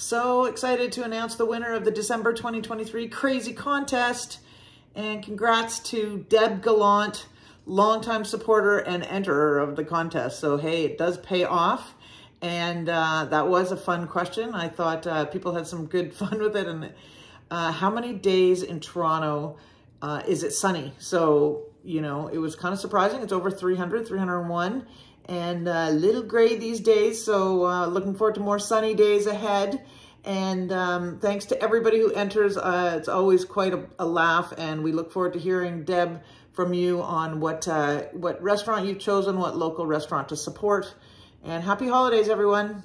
So excited to announce the winner of the December 2023 Crazy Contest. And congrats to Deb Gallant, longtime supporter and enterer of the contest. So, hey, it does pay off. And uh, that was a fun question. I thought uh, people had some good fun with it. And uh, how many days in Toronto uh, is it sunny? So, you know, it was kind of surprising. It's over 300, 301 and a little gray these days. So uh, looking forward to more sunny days ahead. And um, thanks to everybody who enters. Uh, it's always quite a, a, laugh. And we look forward to hearing, Deb, from you on what, uh, what restaurant you've chosen, what local restaurant to support. And happy holidays, everyone.